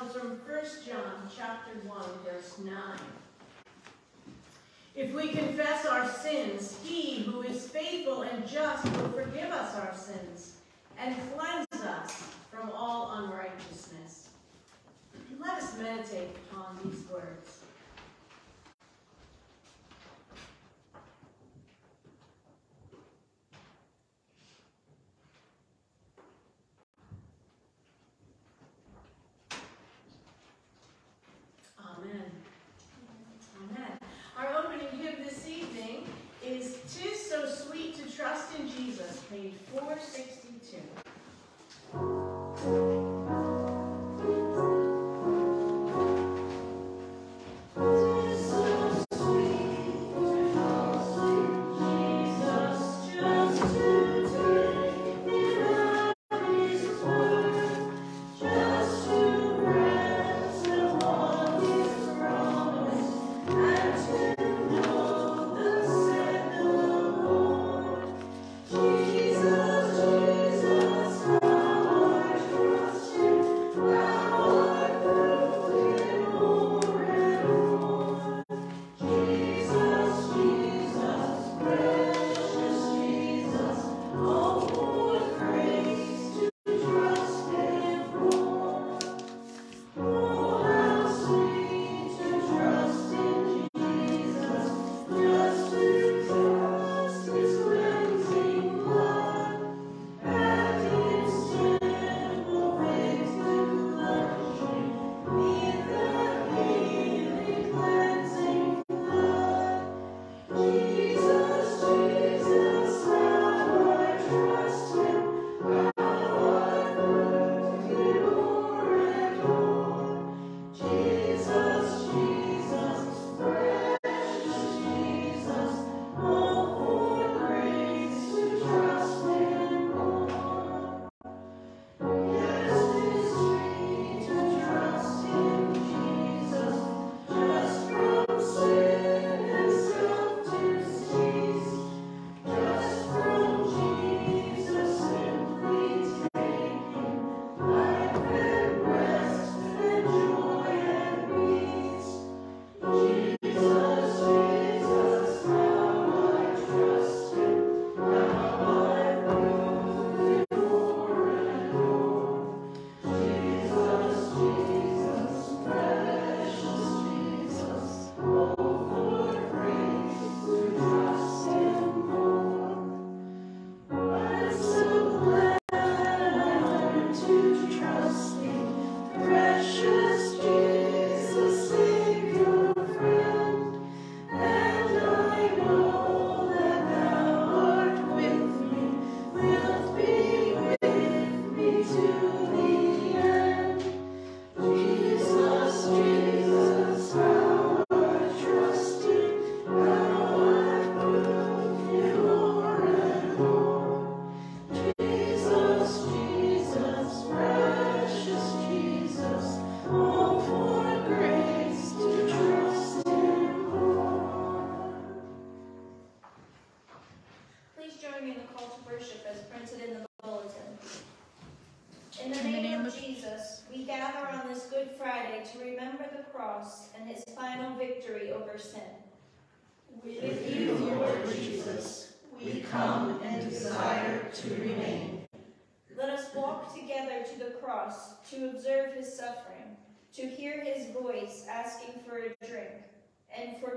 comes from 1 John chapter 1, verse 9. If we confess our sins, he who is faithful and just will forgive us our sins and cleanse us from all unrighteousness. Let us meditate upon these words. page four, six,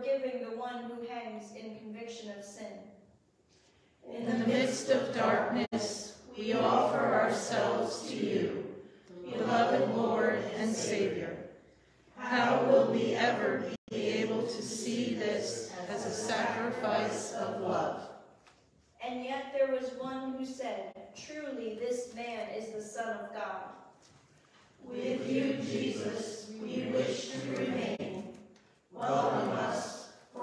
forgiving the one who hangs in conviction of sin. In the midst of darkness, we offer ourselves to you, beloved Lord and Savior. How will we ever be able to see this as a sacrifice of love? And yet there was one who said, Truly this man is the Son of God. With you, Jesus, we wish to remain. Welcome us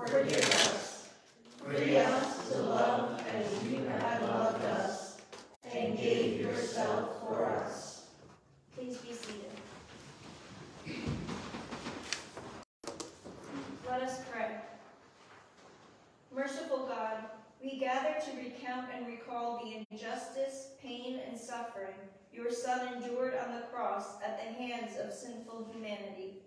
forgive us. Free us to love as you have loved us, and gave yourself for us. Please be seated. Let us pray. Merciful God, we gather to recount and recall the injustice, pain, and suffering your Son endured on the cross at the hands of sinful humanity.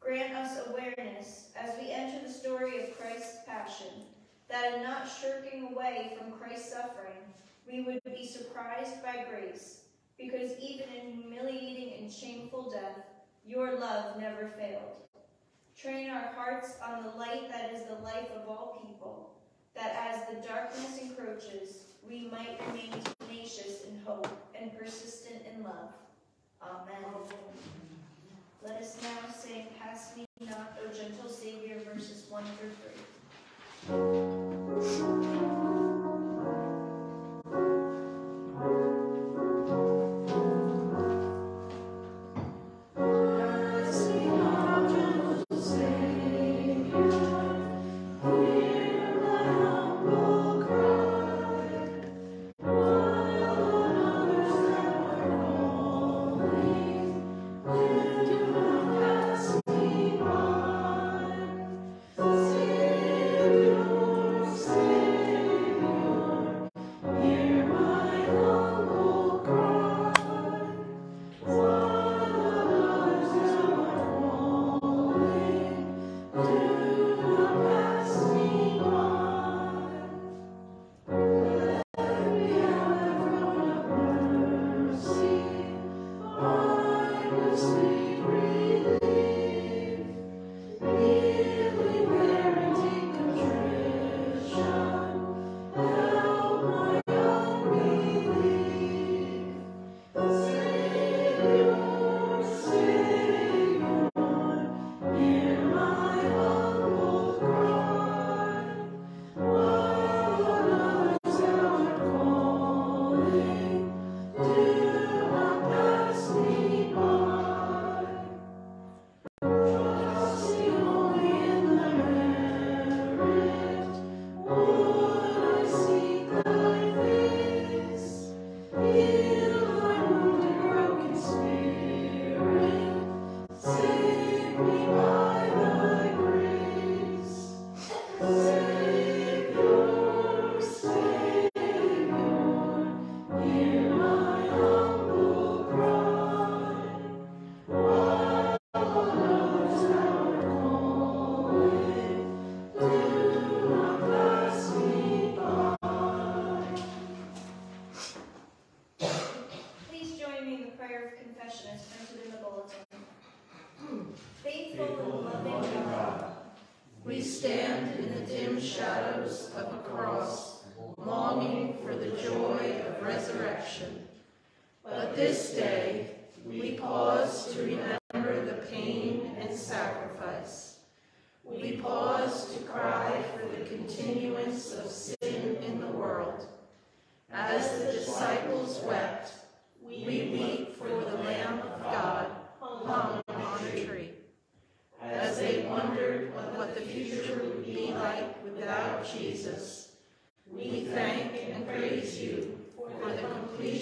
Grant us awareness as we enter the story of Christ's passion, that in not shirking away from Christ's suffering, we would be surprised by grace, because even in humiliating and shameful death, your love never failed. Train our hearts on the light that is the life of all people, that as the darkness encroaches, we might remain tenacious in hope and persistent in love. Amen. Let us now sing Pass Me Not, O Gentle Savior, verses 1 through 3.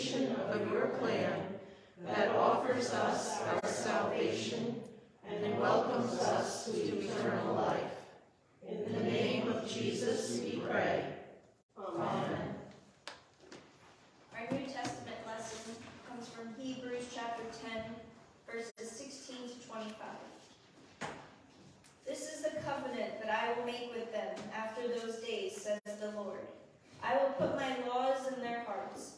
completion of your plan that offers us our salvation and welcomes us to eternal life. In the name of Jesus we pray. Amen. Our New Testament lesson comes from Hebrews chapter 10, verses 16 to 25. This is the covenant that I will make with them after those days, says the Lord. I will put my laws in their hearts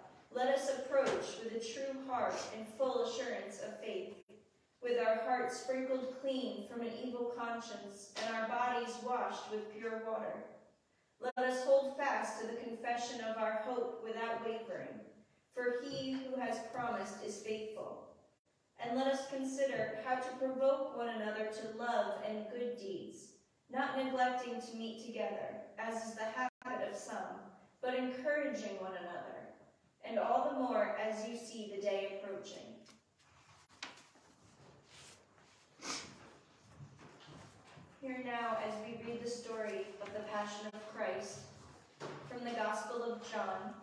let us approach with a true heart and full assurance of faith, with our hearts sprinkled clean from an evil conscience and our bodies washed with pure water. Let us hold fast to the confession of our hope without wavering for he who has promised is faithful. And let us consider how to provoke one another to love and good deeds, not neglecting to meet together, as is the habit of some, but encouraging one another, and all the more as you see the day approaching. Here now, as we read the story of the Passion of Christ from the Gospel of John,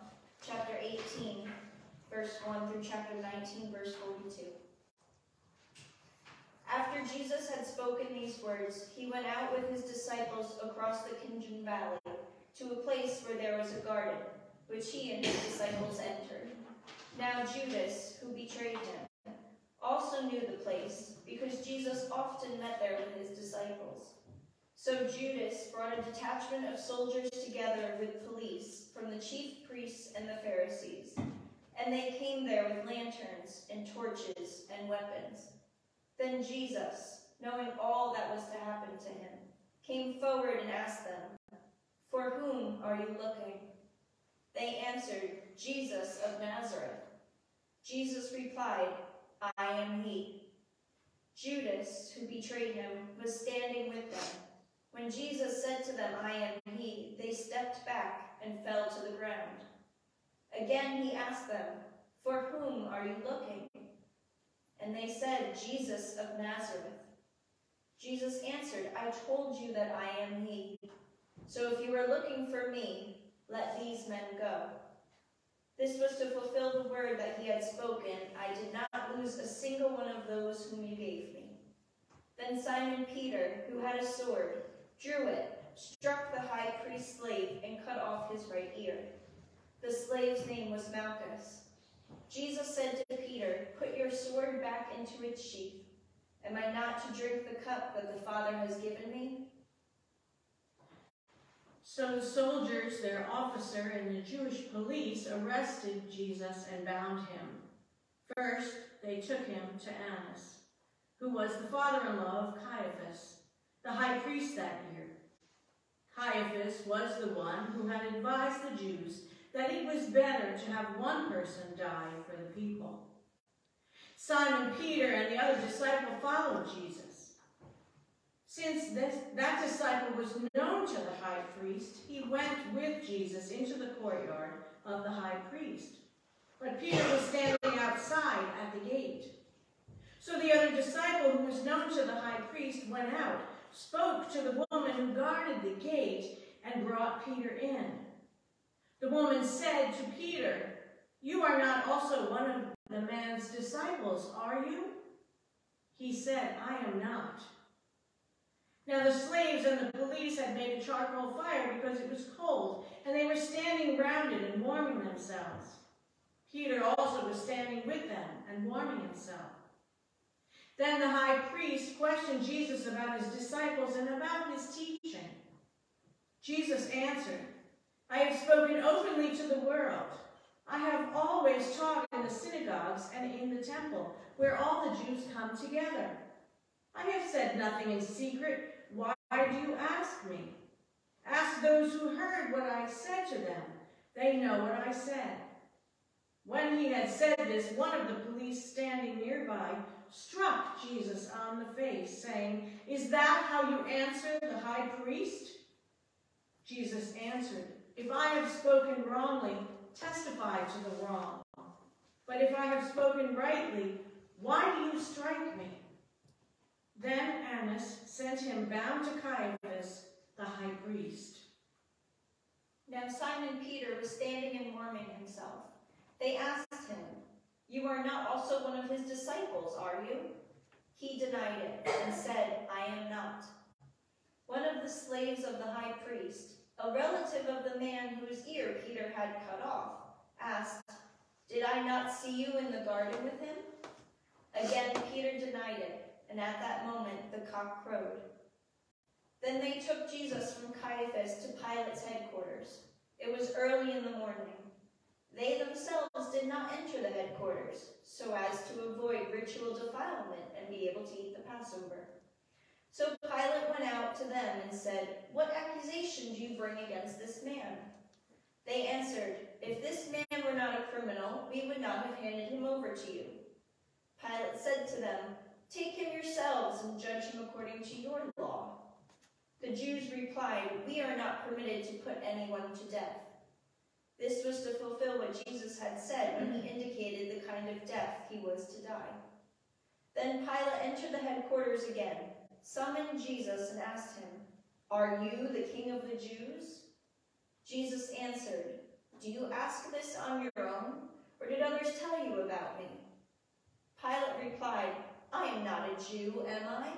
chapter 18, verse 1 through chapter 19, verse 42. After Jesus had spoken these words, he went out with his disciples across the Kidron Valley to a place where there was a garden, which he and his disciples entered. Now Judas, who betrayed him, also knew the place, because Jesus often met there with his disciples. So Judas brought a detachment of soldiers together with police from the chief priests and the Pharisees, and they came there with lanterns and torches and weapons. Then Jesus, knowing all that was to happen to him, came forward and asked them, For whom are you looking? They answered, Jesus of Nazareth. Jesus replied, I am he. Judas, who betrayed him, was standing with them. When Jesus said to them, I am he, they stepped back and fell to the ground. Again he asked them, For whom are you looking? And they said, Jesus of Nazareth. Jesus answered, I told you that I am he. So if you are looking for me, let these men go. This was to fulfill the word that he had spoken, I did not lose a single one of those whom you gave me. Then Simon Peter, who had a sword, drew it, struck the high priest's slave, and cut off his right ear. The slave's name was Malchus. Jesus said to Peter, Put your sword back into its sheath. Am I not to drink the cup that the Father has given me? So the soldiers, their officer, and the Jewish police arrested Jesus and bound him. First, they took him to Annas, who was the father-in-law of Caiaphas, the high priest that year. Caiaphas was the one who had advised the Jews that it was better to have one person die for the people. Simon Peter and the other disciple followed Jesus. Since this, that disciple was known to the high priest, he went with Jesus into the courtyard of the high priest. But Peter was standing outside at the gate. So the other disciple, who was known to the high priest, went out, spoke to the woman who guarded the gate, and brought Peter in. The woman said to Peter, You are not also one of the man's disciples, are you? He said, I am not. Now the slaves and the police had made a charcoal fire because it was cold, and they were standing round it and warming themselves. Peter also was standing with them and warming himself. Then the high priest questioned Jesus about his disciples and about his teaching. Jesus answered, I have spoken openly to the world. I have always taught in the synagogues and in the temple, where all the Jews come together. I have said nothing in secret. Why do you ask me? Ask those who heard what I said to them. They know what I said. When he had said this, one of the police standing nearby struck Jesus on the face, saying, Is that how you answer the high priest? Jesus answered, If I have spoken wrongly, testify to the wrong. But if I have spoken rightly, why do you strike me? Then Annas sent him bound to Caiaphas, the high priest. Now Simon Peter was standing and warming himself. They asked him, You are not also one of his disciples, are you? He denied it and said, I am not. One of the slaves of the high priest, a relative of the man whose ear Peter had cut off, asked, Did I not see you in the garden with him? Again Peter denied it, and at that moment the cock crowed. Then they took Jesus from Caiaphas to Pilate's headquarters. It was early in the morning. They themselves did not enter the headquarters, so as to avoid ritual defilement and be able to eat the Passover. So Pilate went out to them and said, What accusation do you bring against this man? They answered, If this man were not a criminal, we would not have handed him over to you. Pilate said to them, Take him yourselves and judge him according to your law. The Jews replied, We are not permitted to put anyone to death. This was to fulfill what Jesus had said when he indicated the kind of death he was to die. Then Pilate entered the headquarters again, summoned Jesus, and asked him, Are you the king of the Jews? Jesus answered, Do you ask this on your own, or did others tell you about me? Pilate replied, I am not a Jew, am I?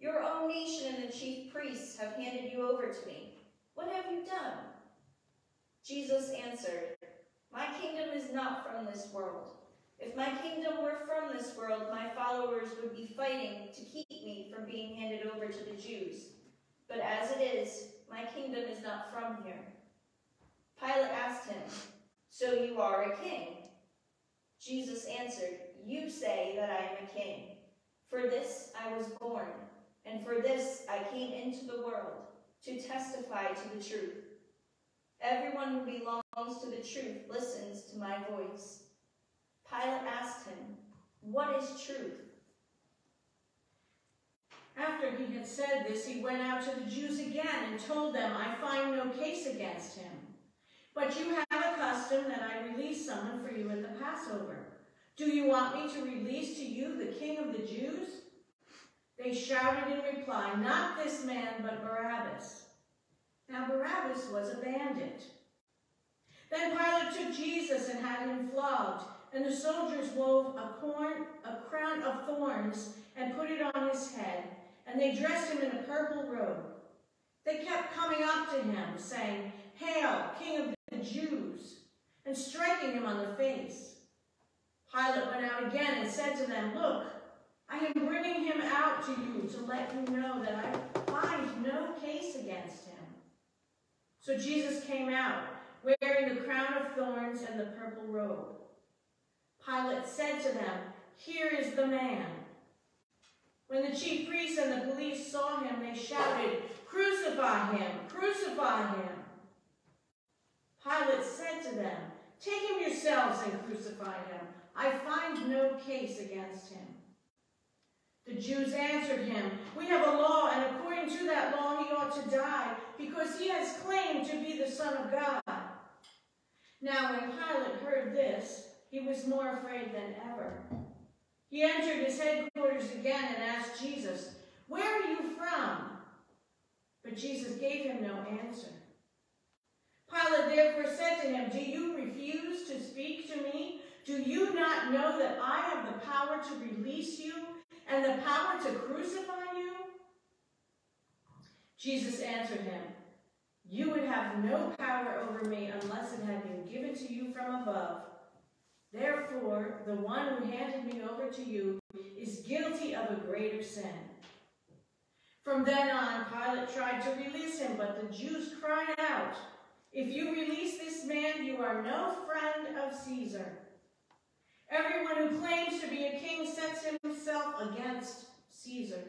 Your own nation and the chief priests have handed you over to me. What have you done? Jesus answered, My kingdom is not from this world. If my kingdom were from this world, my followers would be fighting to keep me from being handed over to the Jews. But as it is, my kingdom is not from here. Pilate asked him, So you are a king? Jesus answered, You say that I am a king. For this I was born, and for this I came into the world, to testify to the truth. Everyone who belongs to the truth listens to my voice. Pilate asked him, What is truth? After he had said this, he went out to the Jews again and told them, I find no case against him. But you have a custom that I release someone for you at the Passover. Do you want me to release to you the king of the Jews? They shouted in reply, Not this man, but Barabbas. Now Barabbas was a bandit. Then Pilate took Jesus and had him flogged, and the soldiers wove a, corn, a crown of thorns and put it on his head, and they dressed him in a purple robe. They kept coming up to him, saying, Hail, King of the Jews, and striking him on the face. Pilate went out again and said to them, Look, I am bringing him out to you to let you know that I find no case against him. So Jesus came out, wearing the crown of thorns and the purple robe. Pilate said to them, Here is the man. When the chief priests and the police saw him, they shouted, Crucify him! Crucify him! Pilate said to them, Take him yourselves and crucify him. I find no case against him. The Jews answered him, We have a law, and according to that law he ought to die, because he has claimed to be the Son of God. Now when Pilate heard this, he was more afraid than ever. He entered his headquarters again and asked Jesus, Where are you from? But Jesus gave him no answer. Pilate therefore said to him, Do you refuse to speak to me? Do you not know that I have the power to release you and the power to crucify you? Jesus answered him, You would have no power over me unless it had been given to you from above. Therefore, the one who handed me over to you is guilty of a greater sin. From then on, Pilate tried to release him, but the Jews cried out, If you release this man, you are no friend of Caesar. Everyone who claims to be a king sets himself against Caesar.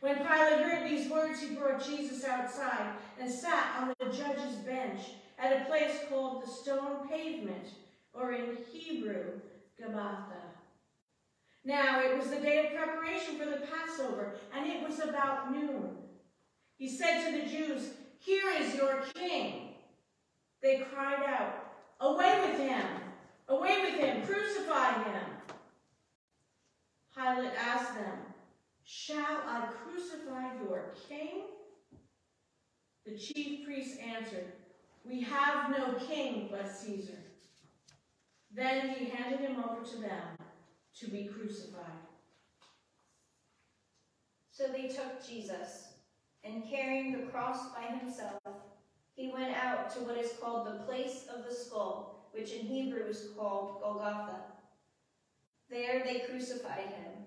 When Pilate heard these words, he brought Jesus outside and sat on the judge's bench at a place called the stone pavement, or in Hebrew, Gabbatha. Now it was the day of preparation for the Passover, and it was about noon. He said to the Jews, Here is your king. They cried out, Away with him! Away with him! Crucify him! Pilate asked them, Shall I crucify your king? The chief priests answered, We have no king but Caesar. Then he handed him over to them to be crucified. So they took Jesus, and carrying the cross by himself, he went out to what is called the place of the skull, which in Hebrew is called Golgotha. There they crucified him,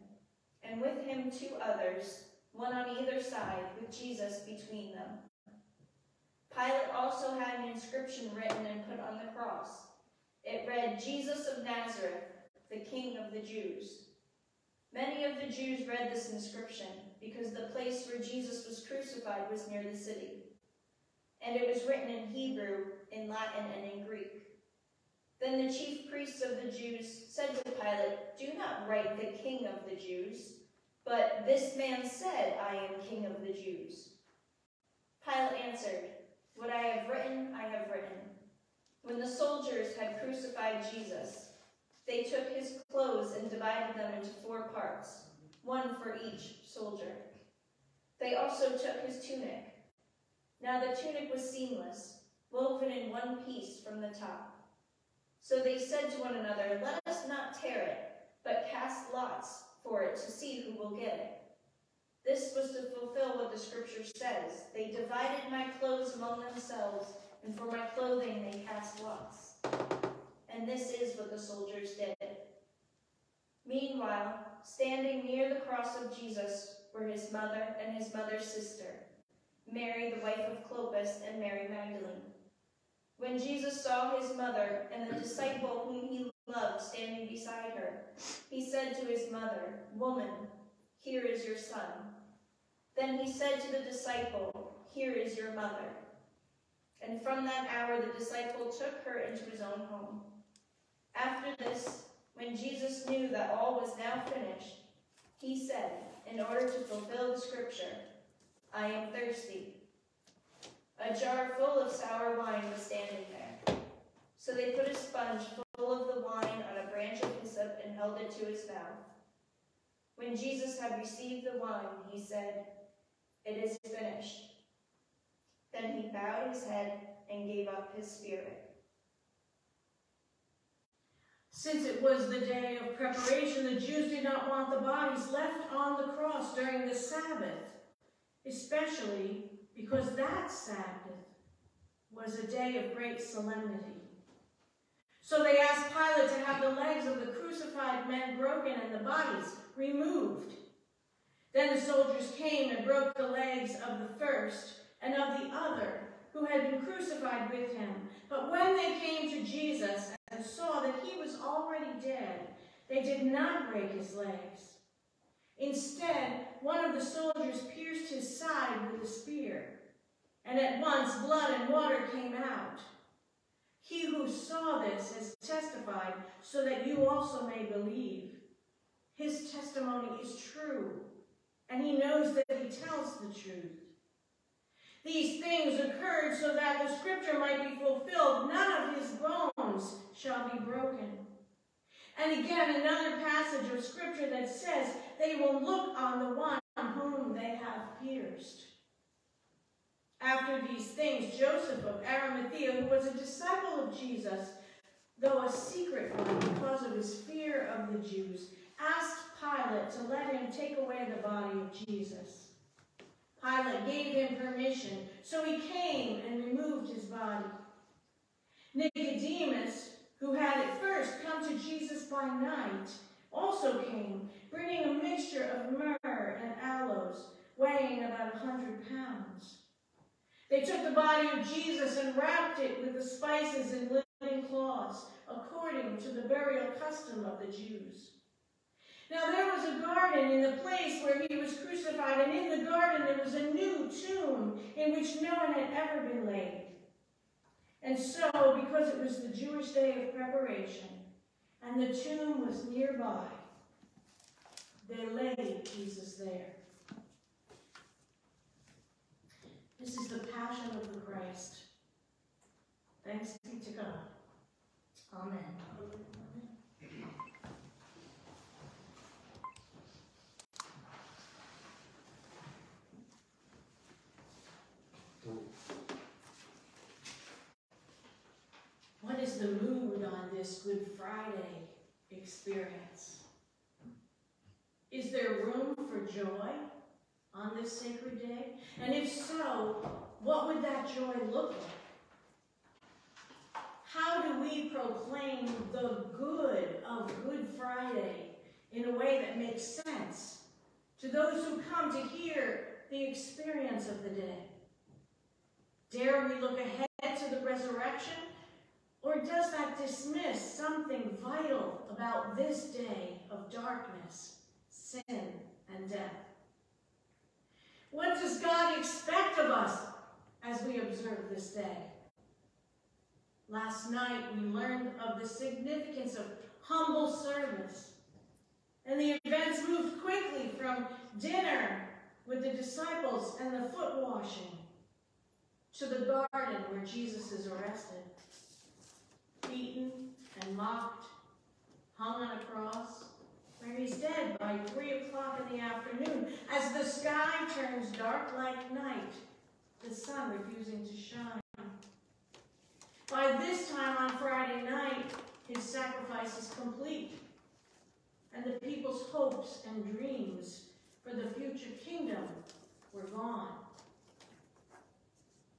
and with him two others, one on either side, with Jesus between them. Pilate also had an inscription written and put on the cross. It read, Jesus of Nazareth, the King of the Jews. Many of the Jews read this inscription because the place where Jesus was crucified was near the city. And it was written in Hebrew, in Latin, and in Greek. Then the chief priests of the Jews said to Pilate, Do not write the King of the Jews, but this man said, I am King of the Jews. Pilate answered, What I have written, I have written. When the soldiers had crucified Jesus, they took his clothes and divided them into four parts, one for each soldier. They also took his tunic. Now the tunic was seamless, woven in one piece from the top. So they said to one another, Let us not tear it, but cast lots for it to see who will get it. This was to fulfill what the scripture says They divided my clothes among themselves, and for my clothing they cast lots. And this is what the soldiers did. Meanwhile, standing near the cross of Jesus were his mother and his mother's sister, Mary, the wife of Clopas, and Mary Magdalene. When Jesus saw his mother and the disciple whom he loved standing beside her, he said to his mother, Woman, here is your son. Then he said to the disciple, Here is your mother. And from that hour the disciple took her into his own home. After this, when Jesus knew that all was now finished, he said, in order to fulfill the scripture, I am thirsty. A jar full of sour wine was standing there. So they put a sponge full of the wine on a branch of hyssop and held it to his mouth. When Jesus had received the wine, he said, It is finished. Then he bowed his head and gave up his spirit. Since it was the day of preparation, the Jews did not want the bodies left on the cross during the Sabbath, especially because that Sabbath was a day of great solemnity. So they asked Pilate to have the legs of the crucified men broken and the bodies removed. Then the soldiers came and broke the legs of the first and of the other who had been crucified with him. But when they came to Jesus and saw that he was already dead, they did not break his legs. Instead, one of the soldiers pierced his side with a spear, and at once blood and water came out. He who saw this has testified so that you also may believe. His testimony is true, and he knows that he tells the truth. These things occurred so that the scripture might be fulfilled. None of his bones shall be broken. And again, another passage of scripture that says, will look on the one whom they have pierced. After these things, Joseph of Arimathea, who was a disciple of Jesus, though a secret one because of his fear of the Jews, asked Pilate to let him take away the body of Jesus. Pilate gave him permission, so he came and removed his body. Nicodemus, who had at first come to Jesus by night, also came, bringing a mixture of myrrh and aloes, weighing about a hundred pounds. They took the body of Jesus and wrapped it with the spices and linen cloths, according to the burial custom of the Jews. Now there was a garden in the place where he was crucified, and in the garden there was a new tomb in which no one had ever been laid. And so, because it was the Jewish day of preparation, and the tomb was nearby, they laid Jesus there. This is the passion of the Christ. Thanks be to God. Amen. What is the mood on this Good Friday experience? Is there room for joy on this sacred day? And if so, what would that joy look like? How do we proclaim the good of Good Friday in a way that makes sense to those who come to hear the experience of the day? Dare we look ahead to the resurrection? Or does that dismiss something vital about this day of darkness, sin, and death? What does God expect of us as we observe this day? Last night we learned of the significance of humble service. And the events moved quickly from dinner with the disciples and the foot washing to the garden where Jesus is arrested. beaten and mocked, hung on a cross, where he's dead by three o'clock in the afternoon, as the sky turns dark like night, the sun refusing to shine. By this time on Friday night, his sacrifice is complete, and the people's hopes and dreams for the future kingdom were gone.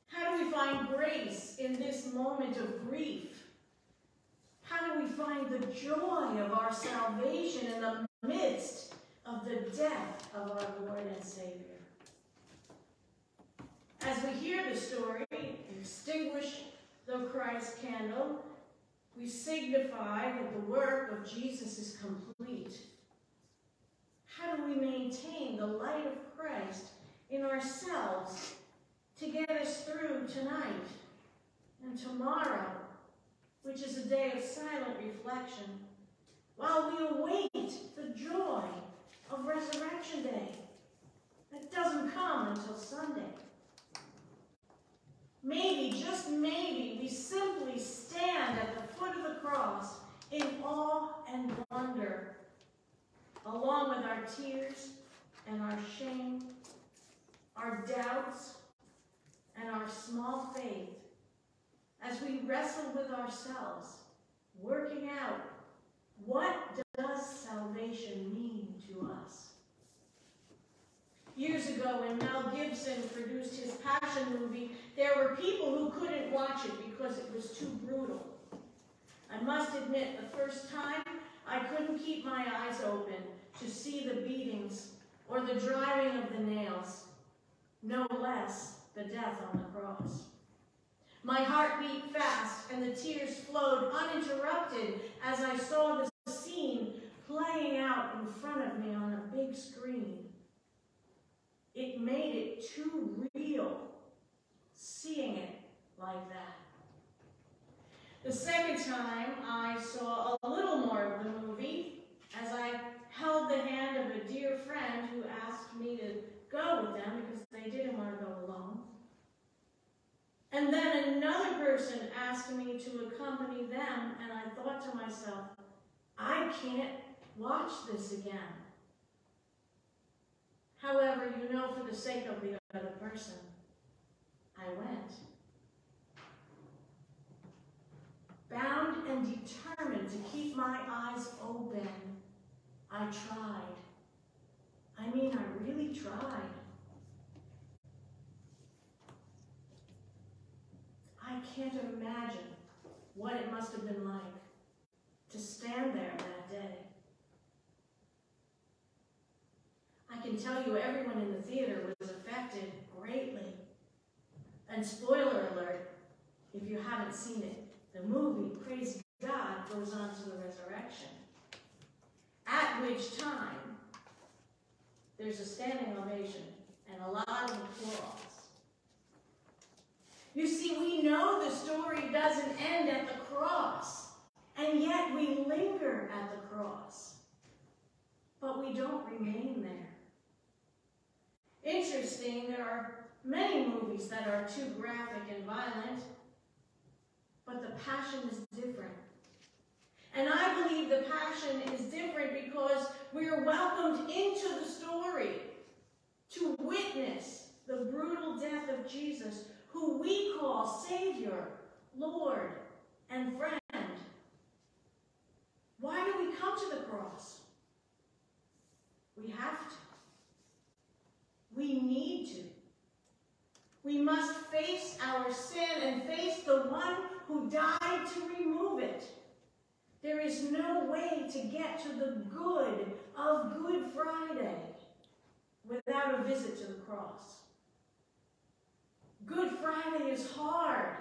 How do we find grace in this moment of grief? Find the joy of our salvation in the midst of the death of our Lord and Savior? As we hear the story, extinguish the Christ candle, we signify that the work of Jesus is complete. How do we maintain the light of Christ in ourselves to get us through tonight and tomorrow, which is a day of silent reflection, while we await the joy of Resurrection Day that doesn't come until Sunday? Maybe, just maybe, we simply stand at the foot of the cross in awe and wonder, along with our tears and our shame, our doubts, and our small faith, as we wrestle with ourselves, working out what does salvation mean to us? Years ago, when Mel Gibson produced his Passion movie, there were people who couldn't watch it because it was too brutal. I must admit, the first time, I couldn't keep my eyes open to see the beatings or the driving of the nails, no less the death on the cross. My heart beat fast and the tears flowed uninterrupted as I saw the scene playing out in front of me on a big screen. It made it too real, seeing it like that. The second time, I saw a little more of the movie as I held the hand of a dear friend who asked me to go with them because they didn't want to go. And then another person asked me to accompany them, and I thought to myself, I can't watch this again. However, you know, for the sake of the other person, I went. Bound and determined to keep my eyes open, I tried. I mean, I really tried. I can't imagine what it must have been like to stand there that day. I can tell you everyone in the theater was affected greatly. And spoiler alert, if you haven't seen it, the movie, praise God, goes on to the resurrection. At which time, there's a standing ovation and a lot of applause. You see, we know the story doesn't end at the cross, and yet we linger at the cross. But we don't remain there. Interesting, there are many movies that are too graphic and violent, but the passion is different. And I believe the passion is different because we are welcomed into the story to witness the brutal death of Jesus, who we call Savior, Lord, and friend. Why do we come to the cross? We have to. We need to. We must face our sin and face the one who died to remove it. There is no way to get to the good of Good Friday without a visit to the cross. Good Friday is hard,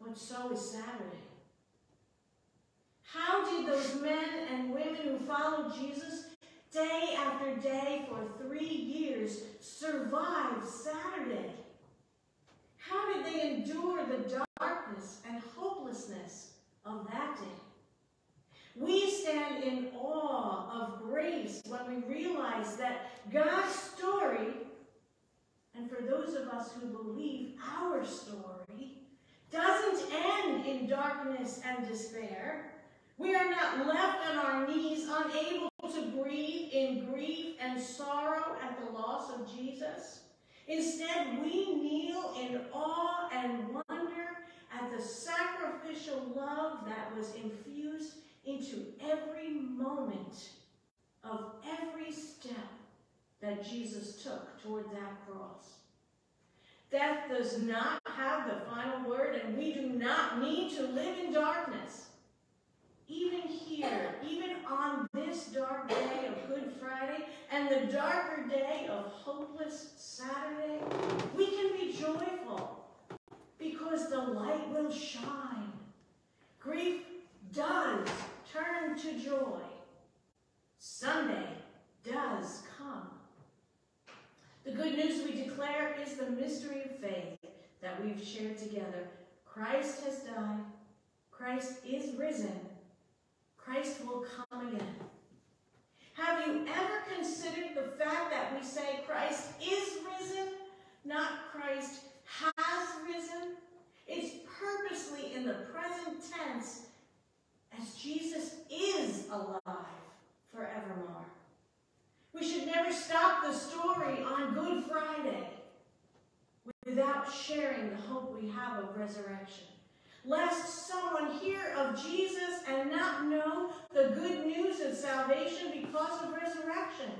but so is Saturday. How did those men and women who followed Jesus day after day for three years survive Saturday? How did they endure the darkness and hopelessness of that day? We stand in awe of grace when we realize that God's story, and for those of us who believe our story, doesn't end in darkness and despair. We are not left on our knees, unable to breathe in grief and sorrow at the loss of Jesus. Instead, we kneel in awe and wonder at the sacrificial love that was infused into every moment of every step that Jesus took toward that cross. Death does not have the final word, and we do not need to live in darkness. Even here, even on this dark day of Good Friday and the darker day of hopeless Saturday, we can be joyful because the light will shine. Grief does turn to joy. Sunday does come. The good news we declare is the mystery of faith that we've shared together. Christ has died. Christ is risen. Christ will come again. Have you ever considered the fact that we say Christ is risen, not Christ has risen? It's purposely in the present tense as Jesus is alive forevermore. We should never stop the story on Good Friday without sharing the hope we have of resurrection. Lest someone hear of Jesus and not know the good news of salvation because of resurrection.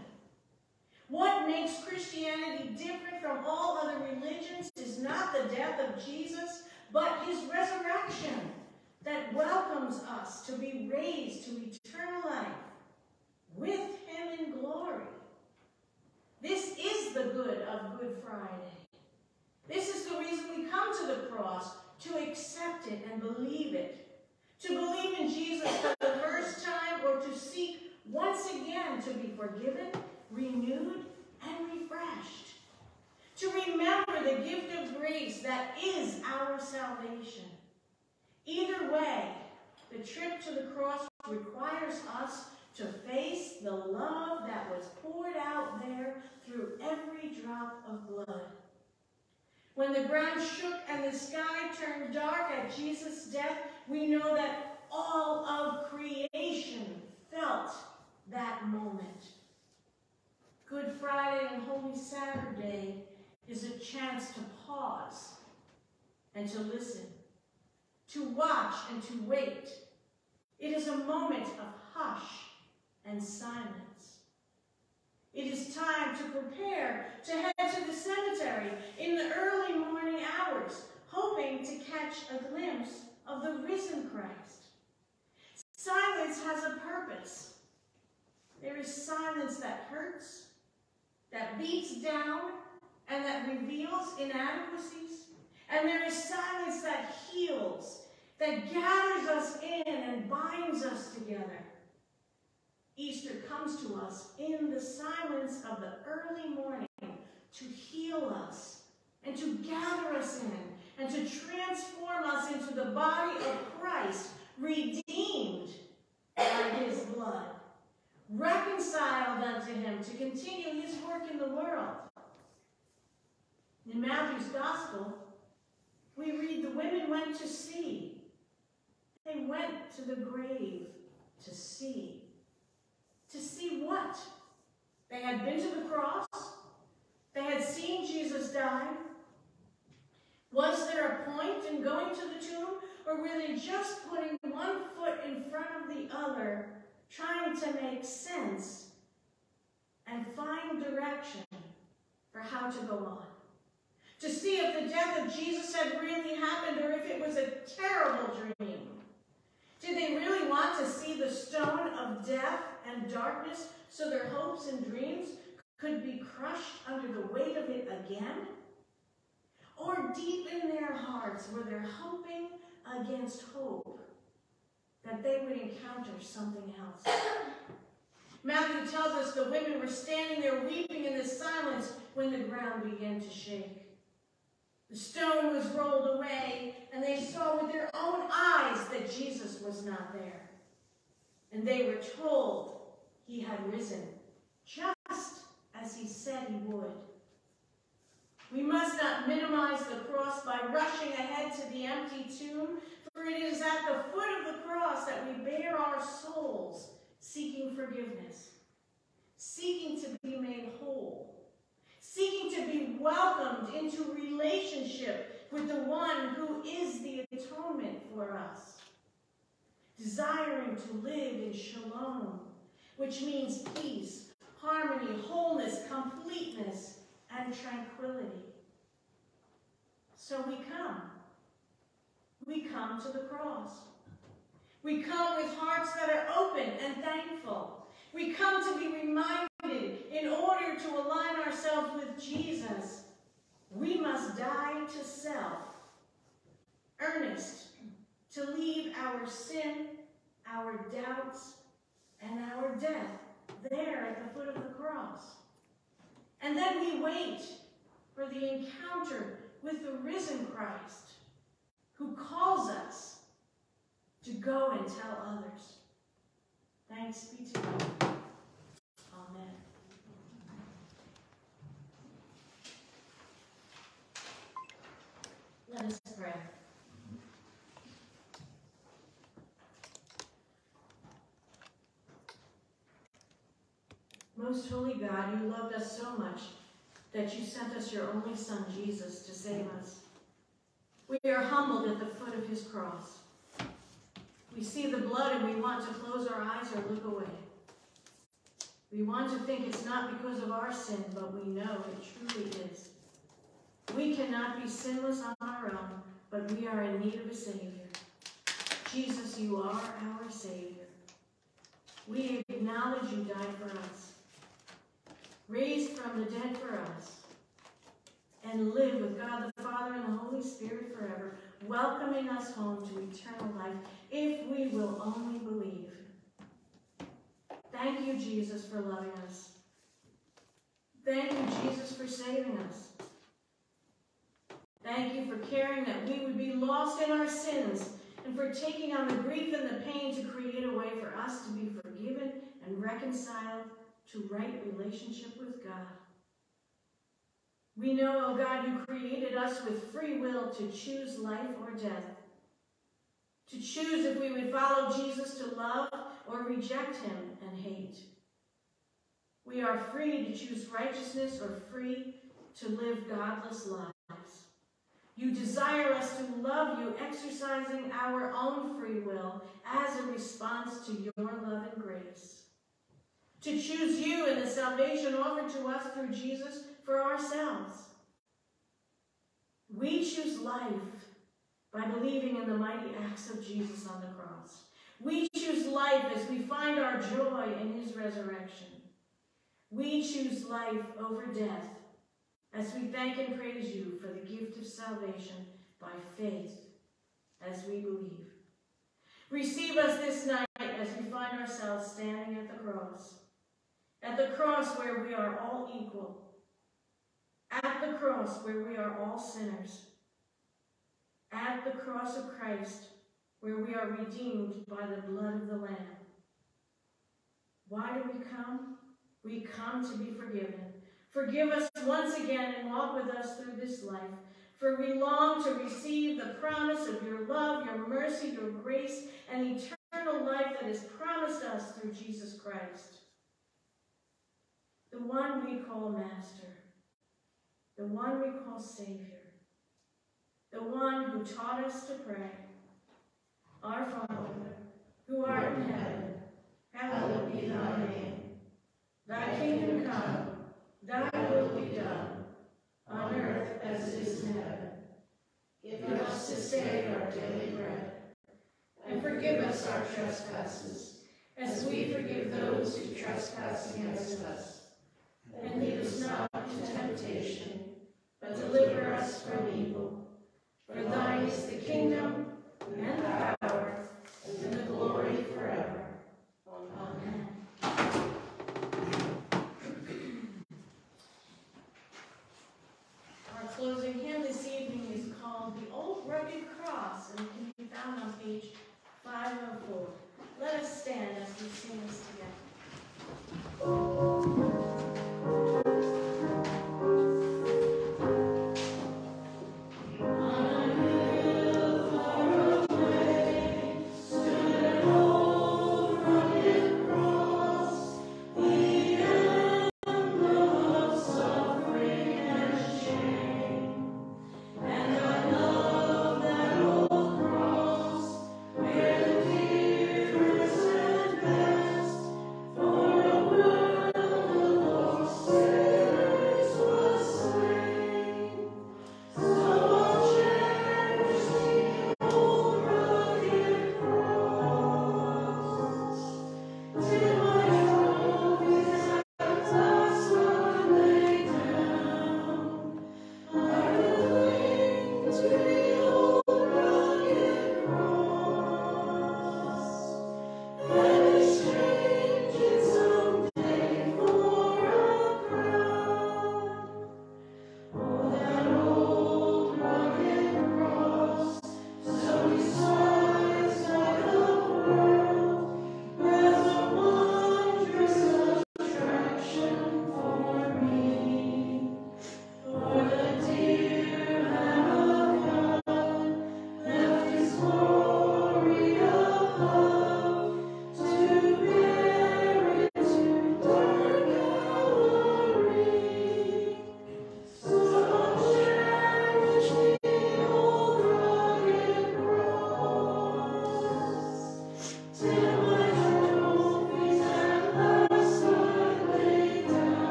What makes Christianity different from all other religions is not the death of Jesus, but his resurrection that welcomes us to be raised to eternal life with him in glory. This is the good of Good Friday. This is the reason we come to the cross, to accept it and believe it. To believe in Jesus for the first time or to seek once again to be forgiven, renewed, and refreshed. To remember the gift of grace that is our salvation. Either way, the trip to the cross requires us to face the love that was poured out there through every drop of blood. When the ground shook and the sky turned dark at Jesus' death, we know that all of creation felt that moment. Good Friday and Holy Saturday is a chance to pause and to listen, to watch and to wait. It is a moment of hush and silence. It is time to prepare to head to the cemetery in the early morning hours, hoping to catch a glimpse of the risen Christ. Silence has a purpose. There is silence that hurts, that beats down, and that reveals inadequacies. And there is silence that heals, that gathers us in and binds us together. Easter comes to us in the silence of the early morning to heal us and to gather us in and to transform us into the body of Christ, redeemed by his blood, reconciled unto him to continue his work in the world. In Matthew's Gospel, we read the women went to see. They went to the grave to see. To see what? They had been to the cross. They had seen Jesus die. Was there a point in going to the tomb? Or were they just putting one foot in front of the other, trying to make sense and find direction for how to go on? To see if the death of Jesus had really happened or if it was a terrible dream. Did they really want to see the stone of death and darkness so their hopes and dreams could be crushed under the weight of it again? Or deep in their hearts were they hoping against hope that they would encounter something else? Matthew tells us the women were standing there weeping in the silence when the ground began to shake. The stone was rolled away, and they saw with their own eyes that Jesus was not there. And they were told he had risen, just as he said he would. We must not minimize the cross by rushing ahead to the empty tomb, for it is at the foot of the cross that we bare our souls, seeking forgiveness, seeking to be made whole, seeking to be welcomed into relationship with the one who is the atonement for us, desiring to live in shalom, which means peace, harmony, wholeness, completeness, and tranquility. So we come. We come to the cross. We come with hearts that are open and thankful. We come to be reminded in order to align ourselves with Jesus, we must die to self. Earnest to leave our sin, our doubts, and our death there at the foot of the cross. And then we wait for the encounter with the risen Christ who calls us to go and tell others. Thanks be to God. Amen. Let us pray. Most holy God, you loved us so much that you sent us your only Son, Jesus, to save us. We are humbled at the foot of his cross. We see the blood and we want to close our eyes or look away. We want to think it's not because of our sin, but we know it truly is. We cannot be sinless on our own, but we are in need of a Savior. Jesus, you are our Savior. We acknowledge you died for us raised from the dead for us, and live with God the Father and the Holy Spirit forever, welcoming us home to eternal life if we will only believe. Thank you, Jesus, for loving us. Thank you, Jesus, for saving us. Thank you for caring that we would be lost in our sins and for taking on the grief and the pain to create a way for us to be forgiven and reconciled to right relationship with God. We know, oh God, you created us with free will to choose life or death. To choose if we would follow Jesus to love or reject him and hate. We are free to choose righteousness or free to live godless lives. You desire us to love you, exercising our own free will as a response to your love and grace to choose you and the salvation offered to us through Jesus for ourselves. We choose life by believing in the mighty acts of Jesus on the cross. We choose life as we find our joy in his resurrection. We choose life over death as we thank and praise you for the gift of salvation by faith as we believe. Receive us this night as we find ourselves standing at the cross. At the cross where we are all equal. At the cross where we are all sinners. At the cross of Christ where we are redeemed by the blood of the Lamb. Why do we come? We come to be forgiven. Forgive us once again and walk with us through this life. For we long to receive the promise of your love, your mercy, your grace, and eternal life that is promised us through Jesus Christ the one we call Master, the one we call Savior, the one who taught us to pray. Our Father, who art in heaven, hallowed be thy name. Thy kingdom come, thy will be done, on earth as it is in heaven. Give us this day our daily bread, and forgive us our trespasses, as we forgive those who trespass against us and lead us not into temptation, but deliver us from evil. For thine is the kingdom, and the power,